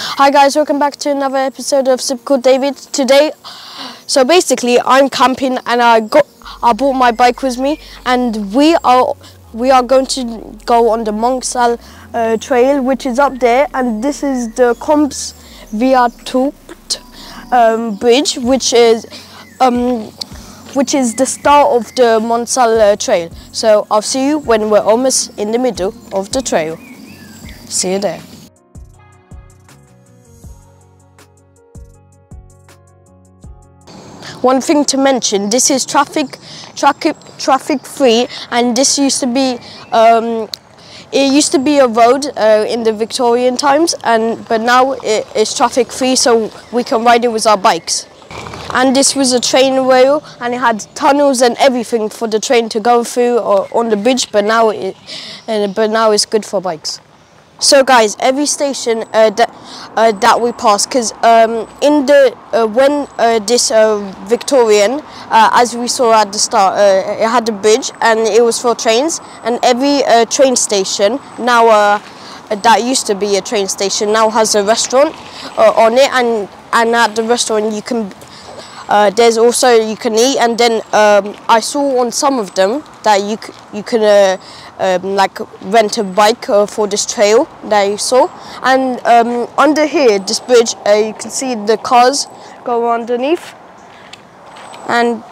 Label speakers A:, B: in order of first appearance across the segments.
A: Hi guys, welcome back to another episode of Super David. Today, so basically, I'm camping and I got I brought my bike with me, and we are we are going to go on the Monsal uh, Trail, which is up there, and this is the Coombs Viaduct um, Bridge, which is um, which is the start of the Monsal uh, Trail. So I'll see you when we're almost in the middle of the trail. See you there. One thing to mention, this is traffic, traffic, traffic free, and this used to be, um, it used to be a road uh, in the Victorian times, and but now it is traffic free, so we can ride it with our bikes. And this was a train rail, and it had tunnels and everything for the train to go through or on the bridge, but now it, uh, but now it's good for bikes. So guys, every station uh, that uh, that we pass, because um, in the uh, when uh, this uh, Victorian, uh, as we saw at the start, it had a bridge and it was for trains. And every train station now that used to be a train station now has a restaurant on it, and and at the restaurant you can uh, there's also you can eat, and then um, I saw on some of them that you you can uh, um, like rent a bike uh, for this trail that you saw. And um, under here, this bridge, uh, you can see the cars go underneath. And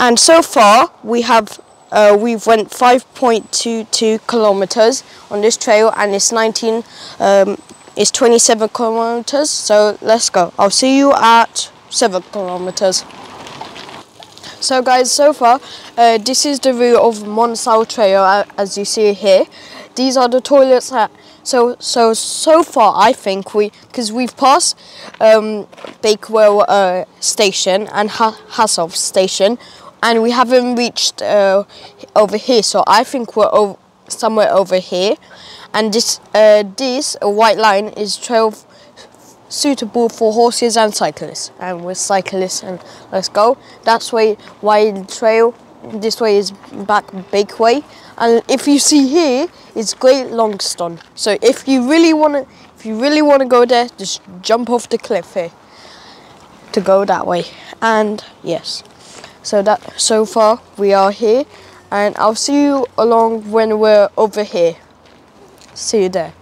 A: and so far we have uh, we've went 5.22 kilometers on this trail, and it's 19 um, it's 27 kilometers. So let's go. I'll see you at seven kilometers. So guys, so far, uh, this is the route of Monsal Trail, uh, as you see here. These are the toilets that, so, so, so far I think we, because we've passed um, Bakewell uh, station and ha station, and we haven't reached uh, over here, so I think we're over, somewhere over here. And this, uh, this white line is 12 suitable for horses and cyclists. And we're cyclists and let's go. That's why wide trail. This way is back big Bakewell. And if you see here, it's Great Longstone. So if you really wanna if you really wanna go there, just jump off the cliff here to go that way. And yes. So that so far we are here and I'll see you along when we're over here. See you there.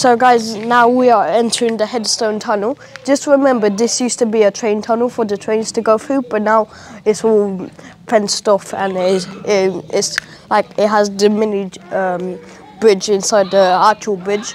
A: So guys, now we are entering the Headstone Tunnel. Just remember, this used to be a train tunnel for the trains to go through, but now it's all fenced off and it's, it, it's like it has the mini um, bridge inside the actual bridge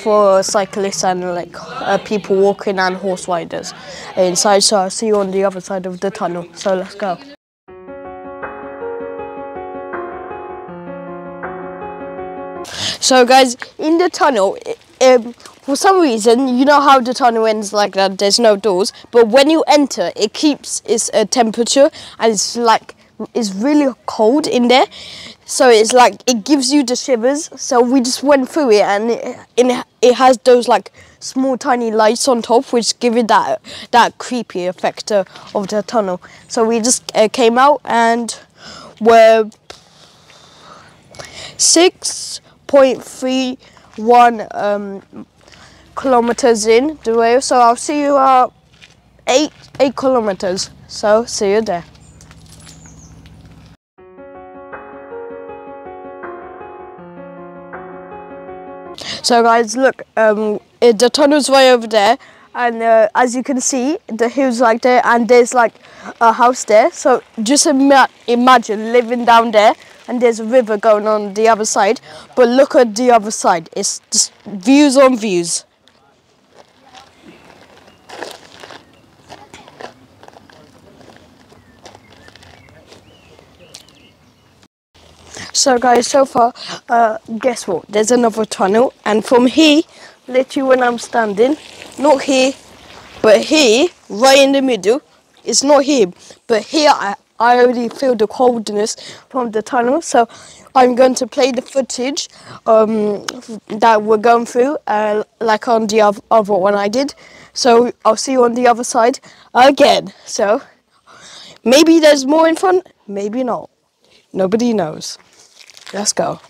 A: for cyclists and like uh, people walking and horse riders inside. So I'll see you on the other side of the tunnel. So let's go. So guys, in the tunnel, um, for some reason, you know how the tunnel ends like that, there's no doors, but when you enter, it keeps its uh, temperature and it's like, it's really cold in there. So it's like, it gives you the shivers. So we just went through it and it, it, has those like small tiny lights on top, which give it that, that creepy effect uh, of the tunnel. So we just uh, came out and were 6.3 one um, kilometers in the way, So I'll see you at eight eight kilometers. So see you there. So guys, look, um, eh, the tunnel's way over there, and uh, as you can see, the hills like there, and there's like a house there. So just ima imagine living down there and there's a river going on the other side. But look at the other side. It's just views on views. So guys, so far, uh, guess what? There's another tunnel and from here, literally when I'm standing, not here, but here, right in the middle, it's not here, but here I, I already feel the coldness from the tunnel. So I'm going to play the footage um, that we're going through, uh, like on the other one I did. So I'll see you on the other side again. So maybe there's more in front, maybe not. Nobody knows. Let's go.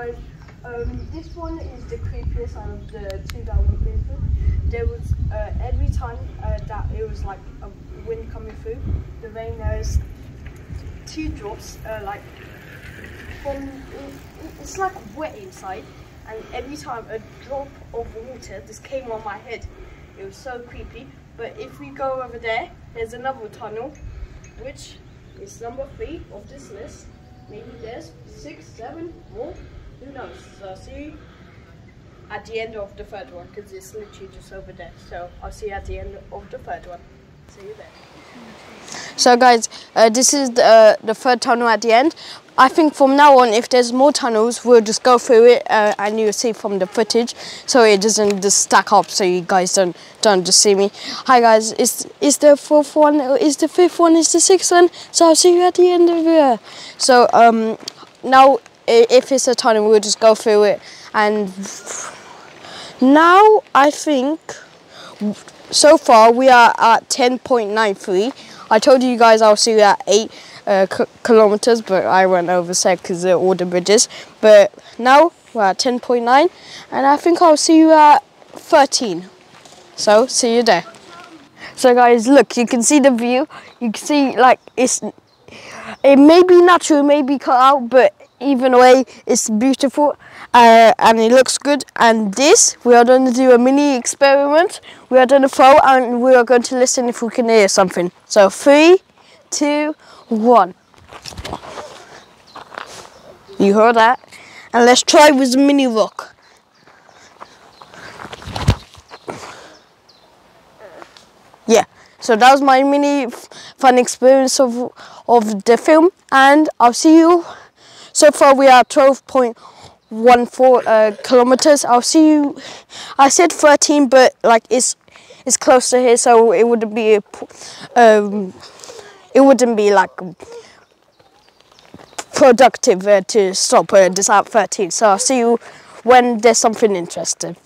A: Guys, um, this one is the creepiest out of the two that we've been through. There was uh, every time uh, that it was like a wind coming through, the rain there's two drops uh, like from it's like wet inside and every time a drop of water just came on my head. It was so creepy. But if we go over there, there's another tunnel, which is number three of this list. Maybe there's six, seven more. Who knows? So I'll see at the end of the third one because it's literally just over there. So I'll see you at the end of the third one. See you there. So guys, uh, this is the, uh, the third tunnel at the end. I think from now on, if there's more tunnels, we'll just go through it uh, and you'll see from the footage, so it doesn't just stack up, so you guys don't don't just see me. Hi guys, is is the fourth one, is the fifth one, is the sixth one? So I'll see you at the end of it. So um, now, if it's a tunnel, we'll just go through it, and now I think so far we are at 10.93. I told you guys I'll see you at 8 uh, kilometers, but I went over set because of all the bridges. But now we're at 10.9, and I think I'll see you at 13. So see you there. So guys, look, you can see the view. You can see like it's it may be natural, it may be cut out, but even way, it's beautiful uh, and it looks good. And this, we are going to do a mini experiment. We are going to throw and we are going to listen if we can hear something. So three, two, one. You heard that? And let's try with the mini rock. Yeah, so that was my mini fun experience of, of the film and I'll see you. So far we are 12.14 uh, kilometers. I'll see you. I said 13 but like it's it's close to here so it wouldn't be um, it wouldn't be like productive uh, to stop uh, this at 13. So I'll see you when there's something interesting.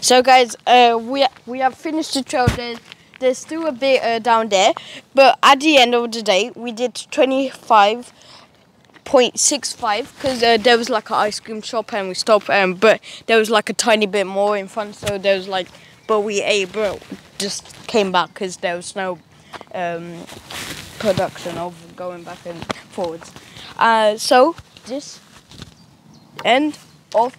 A: So guys, uh, we we have finished the trail. There's, there's still a bit uh, down there, but at the end of the day, we did 25.65 because uh, there was like an ice cream shop and we stopped. Um, but there was like a tiny bit more in front, so there was like, but we ate, but just came back because there was no um, production of going back and forwards. Uh, so this end of